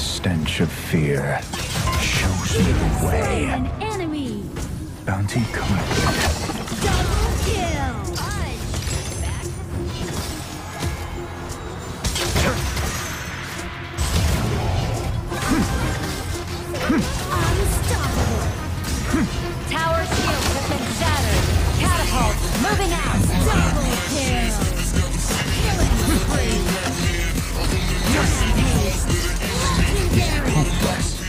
stench of fear shows me the way. An enemy. Bounty complete. Double kill. Tower been shattered. Catapult moving out. Double Anyway.